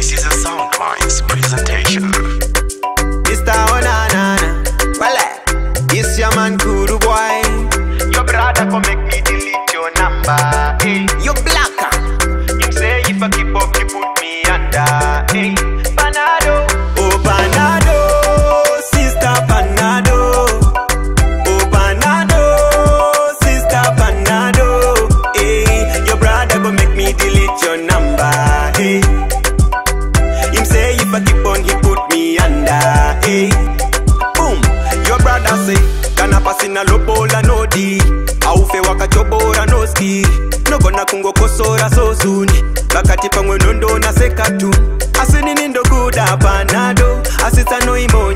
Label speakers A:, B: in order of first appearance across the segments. A: This is a Soundminds presentation. Mr. Oh, your man, boy. Your brother gon' make me delete your number. Hey. Eh? Your brother, eh? Boom, your brother say, Gana pass in a low ball and no D. Aufe waka chobora no ski. No gonna kungo kosora so soon. Bakati pangwe nondo na seka tu. Asini nindo good abanado. Asita no imo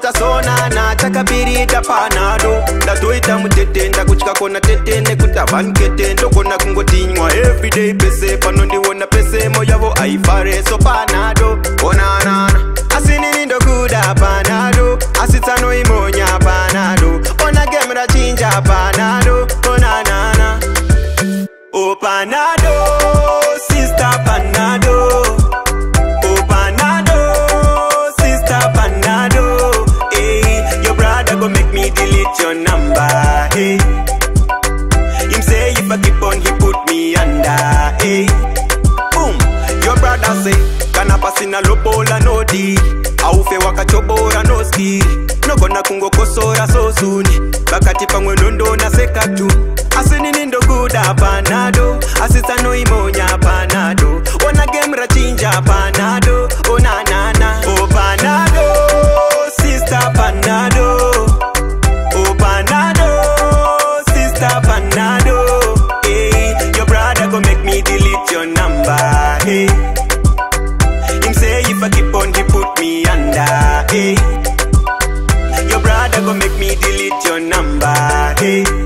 A: tasona natakabirita panado ndatoita mutete ndakutya kona tete nekuti havanikete ndogona kungotinywa everyday pese panondiona your number, eh? Him say if I keep on, he put me under, eh? Boom, your brother say, can I pass in a low ball and no deal? aufe wakachobora no skiri nogona kungokosora so soon vakati pamwe nondona sekatu asinini ndoguda panado go make me delete your number. Hey.